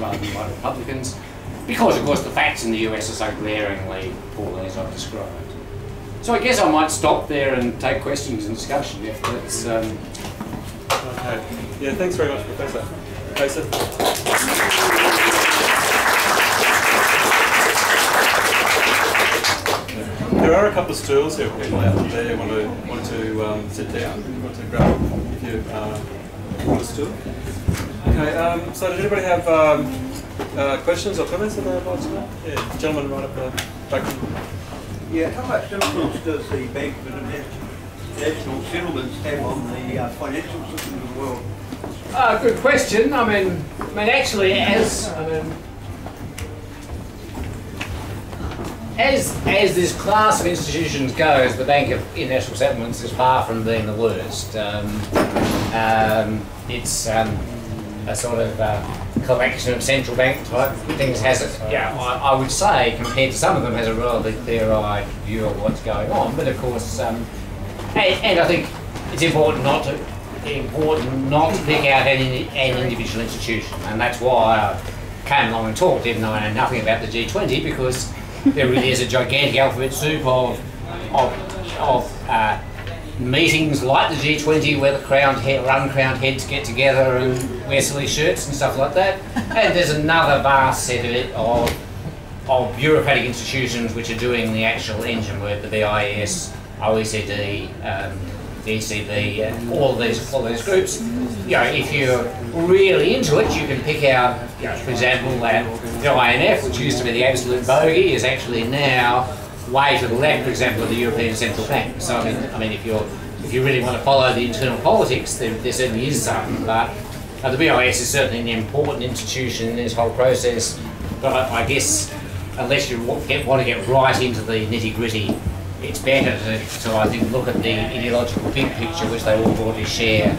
rather than by Republicans, because of course the facts in the US are so glaringly poor as I've described. So I guess I might stop there and take questions and discussion if that's. Um... Okay. Yeah, thanks very much, Professor. Professor. There are a couple of stools here. People out there want to want to um, sit down. Want to grab if you uh, want a stool. Okay. Um, so, did anybody have um, uh, questions or comments that they'd like? Yeah, gentleman right up there. Back. Yeah, how much influence does the Bank of International Settlements have on the uh, financial system of the world? Uh, good question. I mean, I mean, actually, as I mean, as as this class of institutions goes, the Bank of International Settlements is far from being the worst. Um, um, it's um, a sort of uh, collection of central bank type things. Has a, yeah, I, I, would say compared to some of them, has a relatively clear-eyed view of what's going on. But of course, um, and, and I think it's important not to important not to pick out any, any individual institution, and that's why I came along and talked, even though I know nothing about the G20, because there really is a gigantic alphabet soup of of, of uh, meetings like the G20 where the crowned head, or uncrowned heads get together and wear silly shirts and stuff like that, and there's another vast set of it of of bureaucratic institutions which are doing the actual engine work, the BIS, OECD. Um, ECB, all these, all these groups. You know, if you're really into it, you can pick out, you know, for example, that the IMF, which used to be the absolute bogey, is actually now way to the left, for example, of the European Central Bank. So I mean, I mean, if you're if you really want to follow the internal politics, there, there certainly is some, but uh, the BIS is certainly an important institution in this whole process. But I, I guess unless you want to get right into the nitty gritty it's better to, to, I think, look at the ideological big picture which they all broadly share.